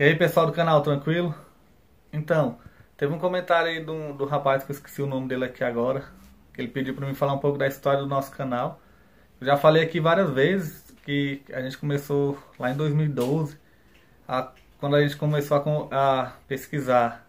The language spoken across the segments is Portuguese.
E aí pessoal do canal, tranquilo? Então, teve um comentário aí do, do rapaz que eu esqueci o nome dele aqui agora, que ele pediu para mim falar um pouco da história do nosso canal. Eu já falei aqui várias vezes que a gente começou lá em 2012, a, quando a gente começou a, a pesquisar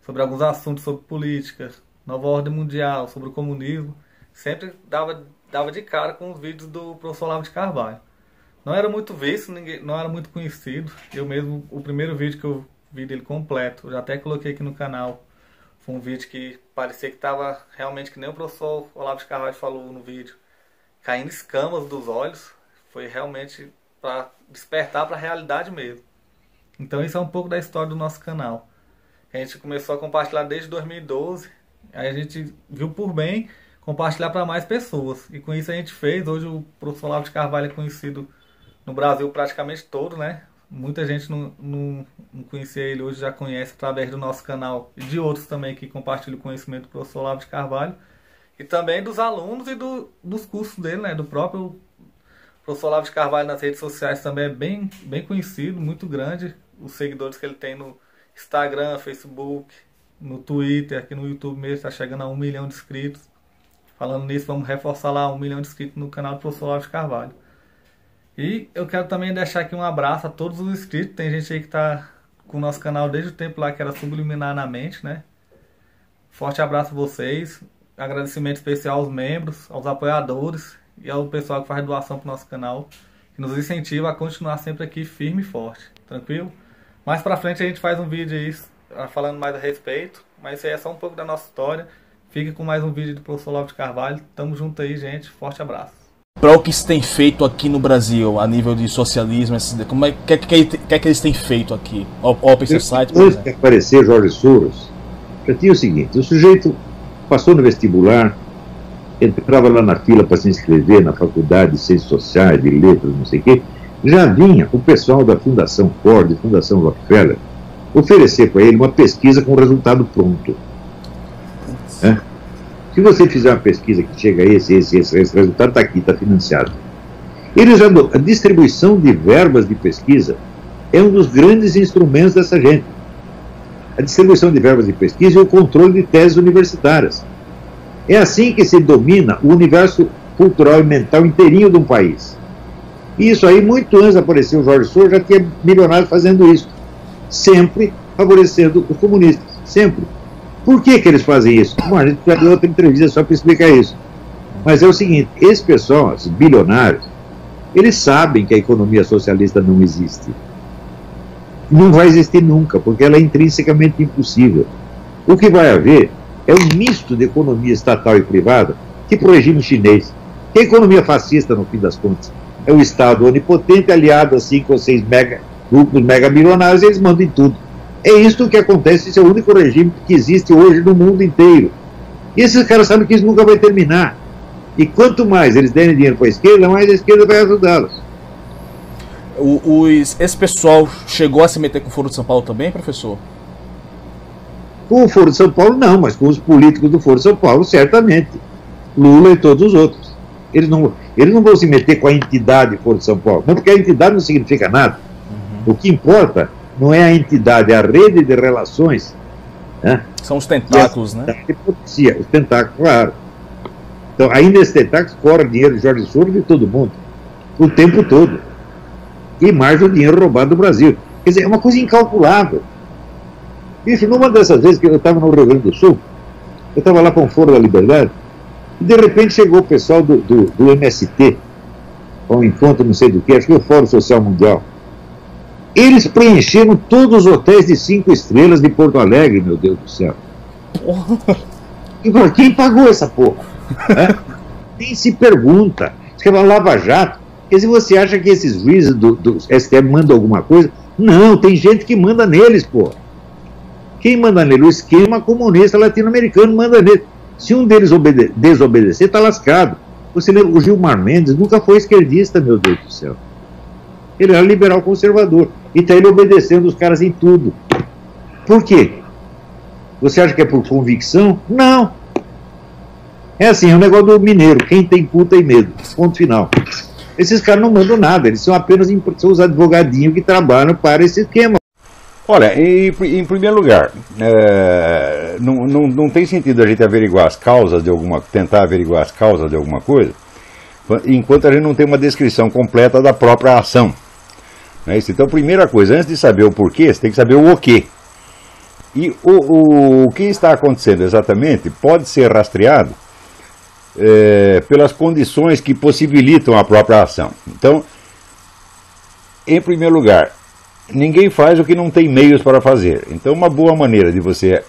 sobre alguns assuntos sobre política, nova ordem mundial, sobre o comunismo, sempre dava, dava de cara com os vídeos do professor Olavo de Carvalho. Não era muito visto, ninguém, não era muito conhecido. Eu mesmo, o primeiro vídeo que eu vi dele completo, eu já até coloquei aqui no canal. Foi um vídeo que parecia que estava realmente que nem o professor Olavo de Carvalho falou no vídeo, caindo escamas dos olhos. Foi realmente para despertar para a realidade mesmo. Então isso é um pouco da história do nosso canal. A gente começou a compartilhar desde 2012. Aí a gente viu por bem compartilhar para mais pessoas. E com isso a gente fez. Hoje o professor Olavo de Carvalho é conhecido no Brasil praticamente todo, né? Muita gente não, não, não, conhecia ele, hoje já conhece através do nosso canal e de outros também que compartilham o conhecimento do professor Olavo de Carvalho. E também dos alunos e do, dos cursos dele, né? Do próprio professor Olavo de Carvalho nas redes sociais também é bem, bem conhecido, muito grande. Os seguidores que ele tem no Instagram, Facebook, no Twitter, aqui no YouTube mesmo, está chegando a um milhão de inscritos. Falando nisso, vamos reforçar lá um milhão de inscritos no canal do professor Olavo de Carvalho. E eu quero também deixar aqui um abraço a todos os inscritos. Tem gente aí que está com o nosso canal desde o tempo lá que era Subliminar na Mente, né? Forte abraço a vocês. Agradecimento especial aos membros, aos apoiadores e ao pessoal que faz doação para o nosso canal, que nos incentiva a continuar sempre aqui firme e forte. Tranquilo? Mais para frente a gente faz um vídeo aí ah, falando mais a respeito, mas isso aí é só um pouco da nossa história. Fique com mais um vídeo do professor Lopes Carvalho. Tamo junto aí, gente. Forte abraço para o que se tem feito aqui no Brasil, a nível de socialismo, como é que, que, que, que eles têm feito aqui? Open Society, Antes de aparecer Jorge Soros, já tinha o seguinte, o sujeito passou no vestibular, entrava lá na fila para se inscrever na faculdade de Ciências Sociais, de Letras, não sei o quê, já vinha o pessoal da Fundação Ford, Fundação Rockefeller, oferecer para ele uma pesquisa com resultado pronto. Se você fizer uma pesquisa que chega a esse, esse, esse, esse resultado, está aqui, está financiado. Eles já, a distribuição de verbas de pesquisa é um dos grandes instrumentos dessa gente. A distribuição de verbas de pesquisa e o controle de teses universitárias. É assim que se domina o universo cultural e mental inteirinho de um país. E isso aí, muito antes de aparecer o Jorge Soros, já tinha milionários fazendo isso. Sempre favorecendo os comunistas. Sempre. Por que, que eles fazem isso? Bom, a gente já deu outra entrevista só para explicar isso. Mas é o seguinte: esse pessoal, esses bilionários, eles sabem que a economia socialista não existe. Não vai existir nunca, porque ela é intrinsecamente impossível. O que vai haver é um misto de economia estatal e privada, tipo o regime chinês. Que é economia fascista, no fim das contas, é o Estado onipotente aliado a cinco ou seis mega, grupos mega milionários e eles mandam em tudo. É isso que acontece, esse é o único regime que existe hoje no mundo inteiro. E esses caras sabem que isso nunca vai terminar. E quanto mais eles derem dinheiro para a esquerda, mais a esquerda vai ajudá-los. Os, esse pessoal chegou a se meter com o Foro de São Paulo também, professor? Com o Foro de São Paulo, não, mas com os políticos do Foro de São Paulo, certamente. Lula e todos os outros. Eles não, eles não vão se meter com a entidade Foro de São Paulo. Não, porque a entidade não significa nada. Uhum. O que importa não é a entidade, é a rede de relações. Né? São os tentáculos, né? Policia, os tentáculos, claro. Então, aí nesses tentáculos corre dinheiro de Jorge Soros de todo mundo, o tempo todo. E mais o dinheiro roubado do Brasil. Quer dizer, é uma coisa incalculável. Isso, numa dessas vezes que eu estava no Rio Grande do Sul, eu estava lá com o Foro da Liberdade, e de repente chegou o pessoal do, do, do MST, para um encontro não sei do que, acho que foi o Fórum Social Mundial. Eles preencheram todos os hotéis de cinco estrelas de Porto Alegre, meu Deus do céu. E quem pagou essa porra? É? Nem se pergunta. Isso é uma lava-jato. Porque se você acha que esses juízes do, do STF mandam alguma coisa, não, tem gente que manda neles, porra. Quem manda nele? O esquema comunista latino-americano manda nele. Se um deles desobedecer, está lascado. Você lembra, o Gilmar Mendes nunca foi esquerdista, meu Deus do céu. Ele era liberal conservador. E está ele obedecendo os caras em tudo. Por quê? Você acha que é por convicção? Não. É assim, é um negócio do mineiro. Quem tem puta tem medo. Ponto final. Esses caras não mandam nada, eles são apenas são os advogadinhos que trabalham para esse esquema. Olha, em, em primeiro lugar, é, não, não, não tem sentido a gente averiguar as causas de alguma, tentar averiguar as causas de alguma coisa, enquanto a gente não tem uma descrição completa da própria ação. Né? Então, primeira coisa, antes de saber o porquê, você tem que saber o o quê. E o, o, o que está acontecendo exatamente pode ser rastreado é, pelas condições que possibilitam a própria ação. Então, em primeiro lugar, ninguém faz o que não tem meios para fazer. Então, uma boa maneira de você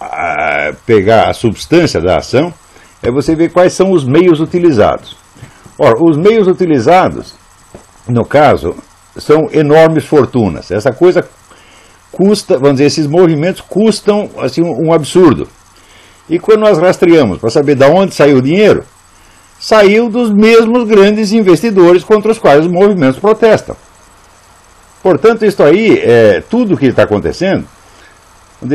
a, pegar a substância da ação é você ver quais são os meios utilizados. Ora, os meios utilizados, no caso, são enormes fortunas. Essa coisa custa, vamos dizer, esses movimentos custam assim um absurdo. E quando nós rastreamos para saber de onde saiu o dinheiro, saiu dos mesmos grandes investidores contra os quais os movimentos protestam. Portanto, isso aí, é, tudo o que está acontecendo,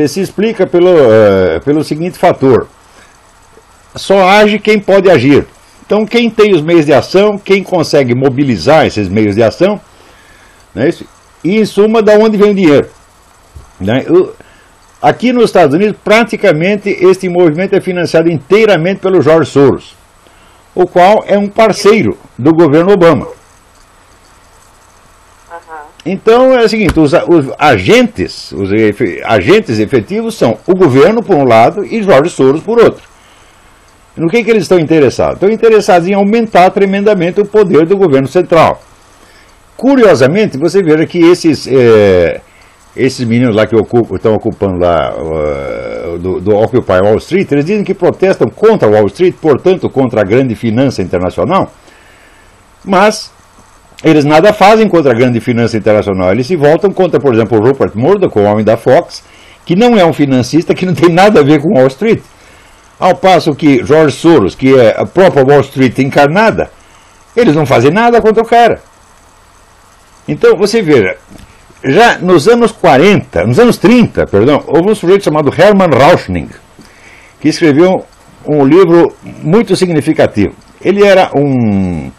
se explica pelo, uh, pelo seguinte fator: só age quem pode agir. Então, quem tem os meios de ação, quem consegue mobilizar esses meios de ação, né, e em suma, da onde vem o dinheiro. Né? Aqui nos Estados Unidos, praticamente este movimento é financiado inteiramente pelo George Soros, o qual é um parceiro do governo Obama. Então é o seguinte, os, os, agentes, os agentes efetivos são o governo por um lado e Jorge Soros por outro. No que, que eles estão interessados? Estão interessados em aumentar tremendamente o poder do governo central. Curiosamente, você veja que esses, é, esses meninos lá que ocupam, estão ocupando lá uh, do, do Occupy Wall Street, eles dizem que protestam contra Wall Street, portanto contra a grande finança internacional, mas eles nada fazem contra a grande finança internacional. Eles se voltam contra, por exemplo, o Rupert Murdoch, o homem da Fox, que não é um financista, que não tem nada a ver com Wall Street. Ao passo que George Soros, que é a própria Wall Street encarnada, eles não fazem nada contra o cara. Então, você veja, já nos anos 40, nos anos 30, perdão, houve um sujeito chamado Hermann Rauschning, que escreveu um livro muito significativo. Ele era um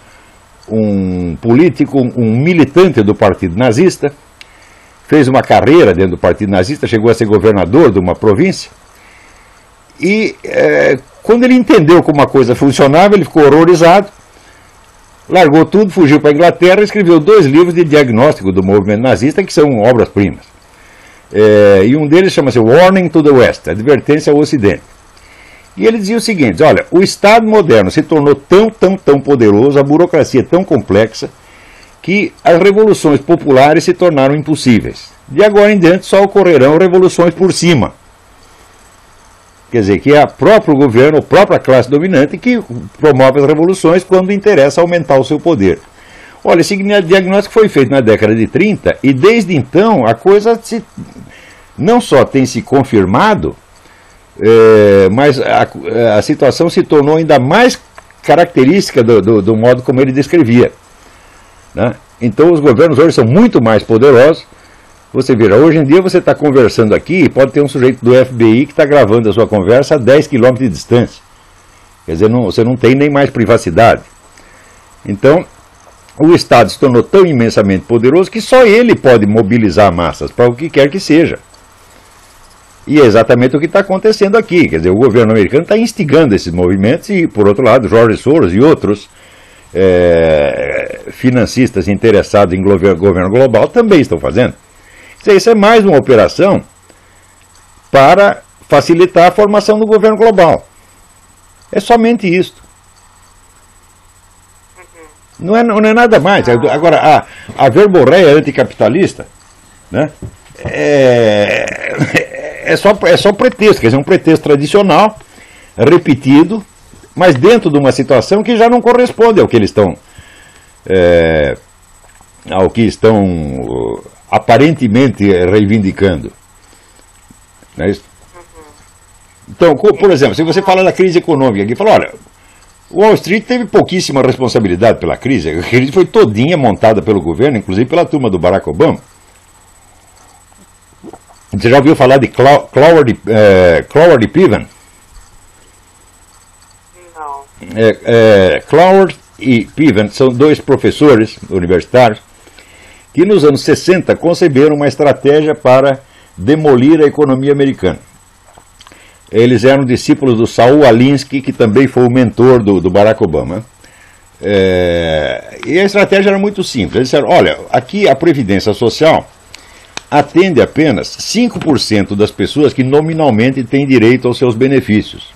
um político, um militante do partido nazista, fez uma carreira dentro do partido nazista, chegou a ser governador de uma província, e é, quando ele entendeu como a coisa funcionava, ele ficou horrorizado, largou tudo, fugiu para a Inglaterra e escreveu dois livros de diagnóstico do movimento nazista, que são obras-primas. É, e um deles chama-se Warning to the West, Advertência ao Ocidente. E ele dizia o seguinte: olha, o Estado moderno se tornou tão, tão, tão poderoso, a burocracia tão complexa, que as revoluções populares se tornaram impossíveis. De agora em diante só ocorrerão revoluções por cima. Quer dizer, que é o próprio governo, a própria classe dominante que promove as revoluções quando interessa aumentar o seu poder. Olha, esse diagnóstico foi feito na década de 30 e desde então a coisa se, não só tem se confirmado, é, mas a, a, situação se tornou ainda mais característica do, do, do modo como ele descrevia. Né? Então os governos hoje são muito mais poderosos. Você vira, hoje em dia você está conversando aqui e pode ter um sujeito do FBI que está gravando a sua conversa a 10 km de distância. Quer dizer, não, você não tem nem mais privacidade. Então, o Estado se tornou tão imensamente poderoso que só ele pode mobilizar massas para o que quer que seja. E é exatamente o que está acontecendo aqui. Quer dizer, o governo americano está instigando esses movimentos e, por outro lado, Jorge Soros e outros é, financistas interessados em governo global também estão fazendo. Dizer, isso é mais uma operação para facilitar a formação do governo global. É somente isso. Não é, não é nada mais. Agora, a, a verborreia anticapitalista né, é, é só, é só pretexto, quer dizer, um pretexto tradicional, repetido, mas dentro de uma situação que já não corresponde ao que eles estão. É, ao que estão aparentemente reivindicando. Não é isso? Então, por exemplo, se você fala da crise econômica aqui, fala, olha, Wall Street teve pouquíssima responsabilidade pela crise, a crise foi todinha montada pelo governo, inclusive pela turma do Barack Obama. Você já ouviu falar de Cloward, é, Cloward Piven? Não. É, é, Cloward e Piven são dois professores universitários que nos anos 60 conceberam uma estratégia para demolir a economia americana. Eles eram discípulos do Saul Alinsky, que também foi o mentor do, do Barack Obama. É, e a estratégia era muito simples. Eles disseram: olha, aqui a Previdência Social atende apenas 5% das pessoas que nominalmente têm direito aos seus benefícios.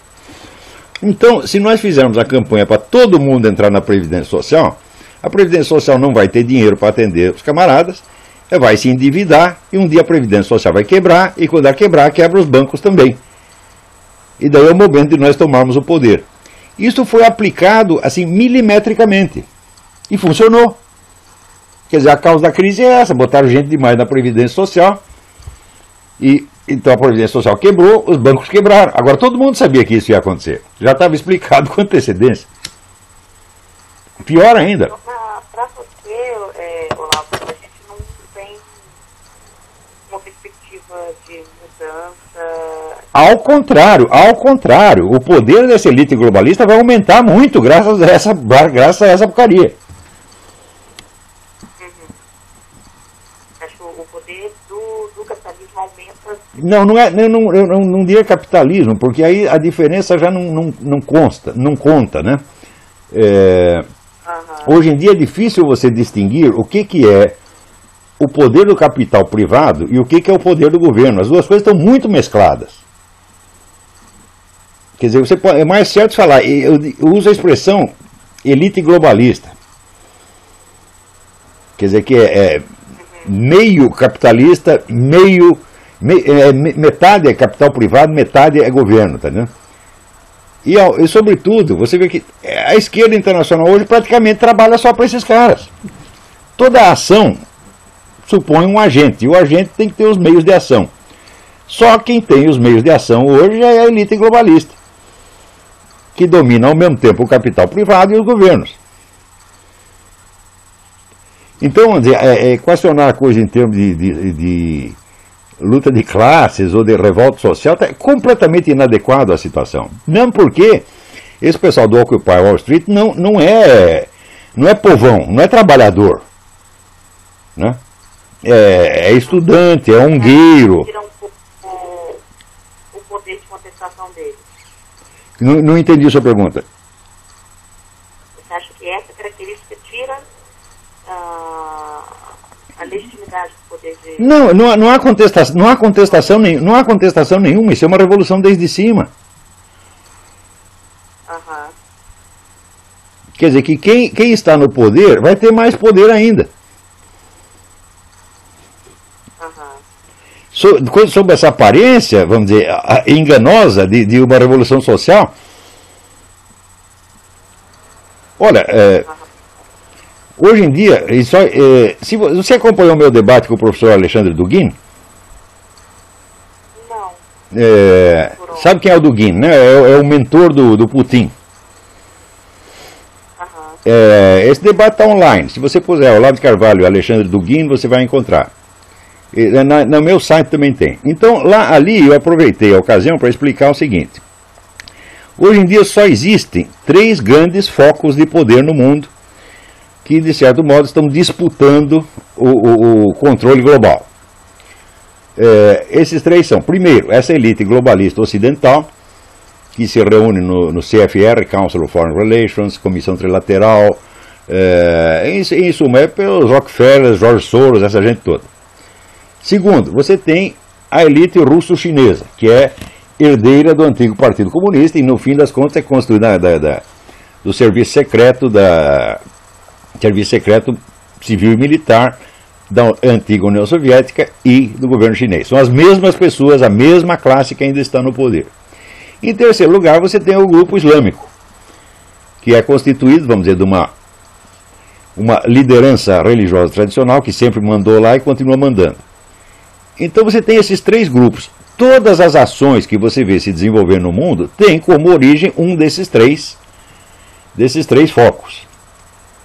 Então, se nós fizermos a campanha para todo mundo entrar na Previdência Social, a Previdência Social não vai ter dinheiro para atender os camaradas, vai se endividar e um dia a Previdência Social vai quebrar e quando ela quebrar, quebra os bancos também. E daí é o momento de nós tomarmos o poder. Isso foi aplicado assim milimetricamente e funcionou. Quer dizer, a causa da crise é essa: botaram gente demais na Previdência Social. E então a Previdência Social quebrou, os bancos quebraram. Agora todo mundo sabia que isso ia acontecer. Já estava explicado com antecedência. Pior ainda. Para você, é, Olavo, a gente não tem uma perspectiva de mudança. Ao contrário, ao contrário, o poder dessa elite globalista vai aumentar muito graças a essa, graças a essa porcaria. Não, não é, não, não, eu não, não diria capitalismo, porque aí a diferença já não, não, não consta, não conta, né? É, uhum. Hoje em dia é difícil você distinguir o que, que é o poder do capital privado e o que, que é o poder do governo. As duas coisas estão muito mescladas. Quer dizer, você pode, é mais certo falar, eu, uso a expressão elite globalista. Quer dizer que é, é meio capitalista, meio é, metade é capital privado, metade é governo, tá vendo? E, e, sobretudo, você vê que a esquerda internacional hoje praticamente trabalha só para esses caras. Toda ação supõe um agente, e o agente tem que ter os meios de ação. Só quem tem os meios de ação hoje é a elite globalista, que domina ao mesmo tempo o capital privado e os governos. Então, dizer, é, é, equacionar a coisa em termos de, de, de luta de classes ou de revolta social, está completamente inadequado à situação. Mesmo porque esse pessoal do Occupy Wall Street não, não, é, não é povão, não é trabalhador. Né? É, é estudante, é ungueiro. O poder de contestação dele. Não, não entendi sua pergunta. Você acha que essa característica tira uh, a legitimidade não, não, não, há contestação, não, há contestação, não há contestação nenhuma, isso é uma revolução desde cima. Uhum. Quer dizer que quem, quem está no poder vai ter mais poder ainda. Uhum. sob essa aparência, vamos dizer, enganosa de, de uma revolução social, olha, é, uhum. Hoje em dia, só, é, se você acompanhou o meu debate com o professor Alexandre Duguin? Não. É, sabe quem é o Duguin, né? É, é o mentor do, do Putin. É, esse debate está online. Se você puser Olavo de Carvalho e Alexandre Duguin, você vai encontrar. Na, no meu site também tem. Então, lá ali eu aproveitei a ocasião para explicar o seguinte. Hoje em dia só existem três grandes focos de poder no mundo que, de certo modo, estão disputando o, o, o controle global. É, esses três são, primeiro, essa elite globalista ocidental, que se reúne no, no CFR, Council of Foreign Relations, Comissão Trilateral, é, em, em suma, é pelos Rockefeller, George Soros, essa gente toda. Segundo, você tem a elite russo-chinesa, que é herdeira do antigo Partido Comunista e, no fim das contas, é construída da, da, do serviço secreto da serviço secreto civil e militar da antiga União Soviética e do governo chinês. São as mesmas pessoas, a mesma classe que ainda está no poder. Em terceiro lugar, você tem o grupo islâmico, que é constituído, vamos dizer, de uma, uma liderança religiosa tradicional que sempre mandou lá e continua mandando. Então você tem esses três grupos. Todas as ações que você vê se desenvolver no mundo têm como origem um desses três, desses três focos.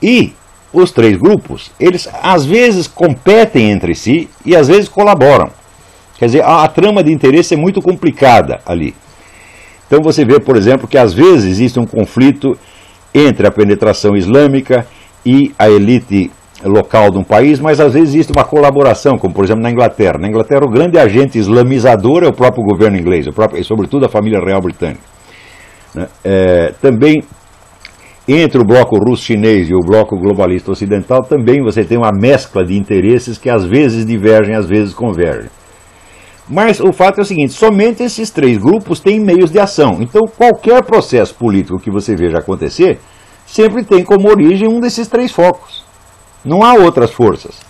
E os três grupos, eles às vezes competem entre si e às vezes colaboram. Quer dizer, a, a, trama de interesse é muito complicada ali. Então você vê, por exemplo, que às vezes existe um conflito entre a penetração islâmica e a elite local de um país, mas às vezes existe uma colaboração, como por exemplo na Inglaterra. Na Inglaterra, o grande agente islamizador é o próprio governo inglês, o próprio, e sobretudo a família real britânica. Né? É, também entre o bloco russo-chinês e o bloco globalista ocidental, também você tem uma mescla de interesses que às vezes divergem, às vezes convergem. Mas o fato é o seguinte: somente esses três grupos têm meios de ação. Então, qualquer processo político que você veja acontecer sempre tem como origem um desses três focos. Não há outras forças.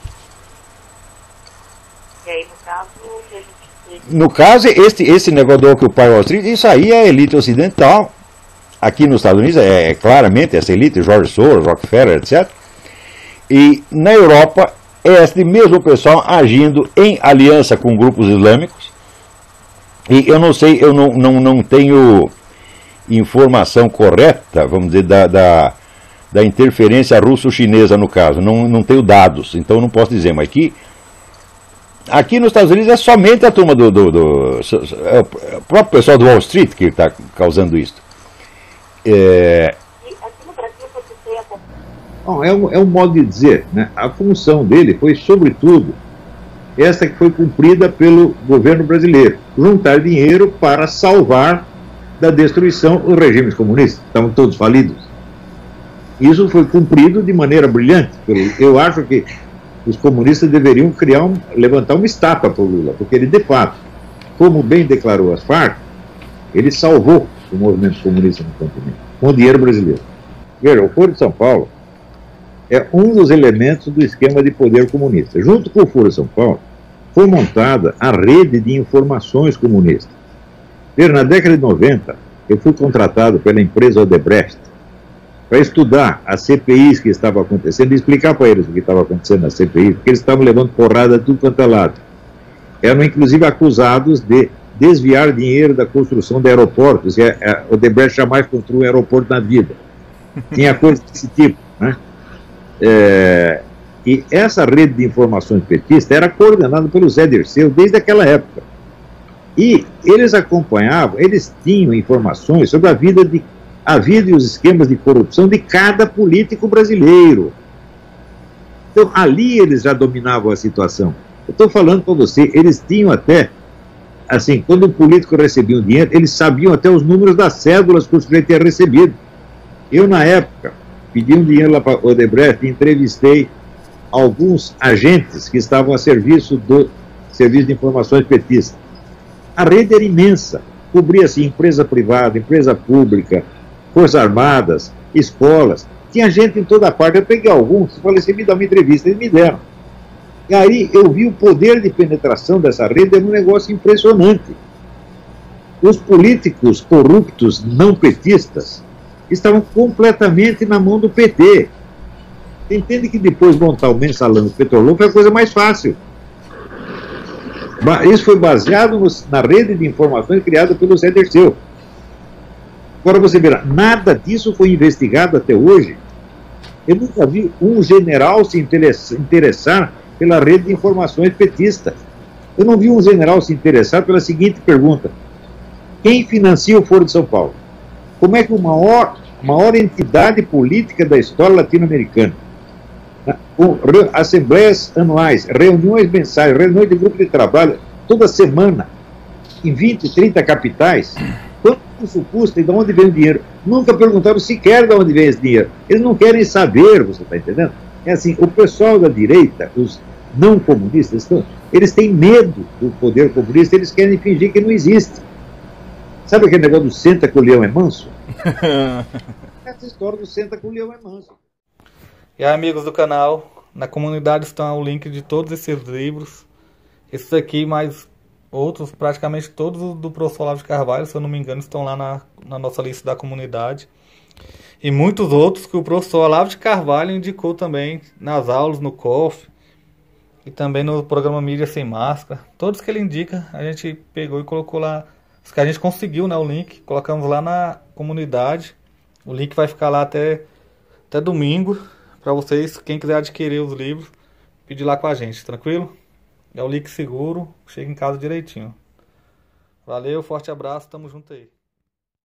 E aí, no caso, o No caso, esse, esse negócio do Occupy Wall Street, isso aí é a elite ocidental. Aqui nos Estados Unidos é, é claramente essa elite, George Soros, Rockefeller, etc. E na Europa é este mesmo pessoal agindo em aliança com grupos islâmicos. E eu não sei, eu não, não, não tenho informação correta, vamos dizer, da, da, da interferência russo-chinesa no caso. Não, não tenho dados, então não posso dizer. Mas aqui, aqui nos Estados Unidos é somente a turma do. do, do é o próprio pessoal do Wall Street que está causando isso. É, Bom, é, um, é um modo de dizer. Né? A função dele foi, sobretudo, essa que foi cumprida pelo governo brasileiro: juntar dinheiro para salvar da destruição os regimes comunistas. Estavam todos falidos. Isso foi cumprido de maneira brilhante. Eu acho que os comunistas deveriam criar um, levantar uma estátua para o Lula, porque ele, de fato, como bem declarou as Farc, ele salvou o movimento comunista no continente, com dinheiro brasileiro. Veja, o Foro de São Paulo é um dos elementos do esquema de poder comunista. Junto com o Foro de São Paulo, foi montada a rede de informações comunistas. Veja, na década de 90, eu fui contratado pela empresa Odebrecht para estudar as CPIs que estavam acontecendo e explicar para eles o que estava acontecendo nas CPIs, porque eles estavam levando porrada de tudo quanto é lado. Eram inclusive acusados de desviar dinheiro da construção de aeroportos, e a, a Odebrecht jamais construiu um aeroporto na vida. Tinha coisas desse tipo. Né? É, e essa rede de informações petista era coordenada pelo Zé Dirceu desde aquela época. E eles acompanhavam, eles tinham informações sobre a vida de a vida e os esquemas de corrupção de cada político brasileiro. Então, ali eles já dominavam a situação. Eu estou falando para você, eles tinham até, assim, quando um político recebia um dinheiro, eles sabiam até os números das cédulas que o sujeito tinha recebido. Eu, na época, pedi um dinheiro lá para Odebrecht e entrevistei alguns agentes que estavam a serviço do Serviço de Informações Petista. A rede era imensa, cobria-se empresa privada, empresa pública, Forças Armadas, escolas, tinha gente em toda parte. Eu peguei alguns falei assim, me dá uma entrevista, eles me deram. E aí eu vi o poder de penetração dessa rede, era um negócio impressionante. Os políticos corruptos não petistas estavam completamente na mão do PT. Entende que depois montar o mensalão do Petrolão foi a coisa mais fácil. Isso foi baseado na rede de informações criada pelo Zé Dirceu. Agora você verá, nada disso foi investigado até hoje. Eu nunca vi um general se interessa- interessar pela rede de informações petista. Eu não vi um general se interessar pela seguinte pergunta: quem financia o Foro de São Paulo? Como é que a maior, maior entidade política da história latino-americana, assembleias anuais, reuniões mensais, reuniões de grupo de trabalho, toda semana, em 20, 30 capitais, quanto isso custa e de onde vem o dinheiro? Nunca perguntaram sequer de onde vem esse dinheiro. Eles não querem saber, você está entendendo? É assim, o pessoal da direita, os não comunistas, estão, eles têm medo do poder comunista, eles querem fingir que não existe. Sabe aquele negócio do senta que o leão é manso? Essa história do senta que o leão é manso. E aí, amigos do canal, na comunidade estão o link de todos esses livros. Esses aqui, mais outros, praticamente todos os do professor Olavo de Carvalho, se eu não me engano, estão lá na, na nossa lista da comunidade. E muitos outros que o professor Olavo de Carvalho indicou também nas aulas, no COF e também no programa Mídia Sem Máscara. Todos que ele indica, a gente pegou e colocou lá. Os que a gente conseguiu, né? O link, colocamos lá na comunidade. O link vai ficar lá até, até domingo. Para vocês, quem quiser adquirir os livros, pedir lá com a gente, tranquilo? É o link seguro, chega em casa direitinho. Valeu, forte abraço, tamo junto aí.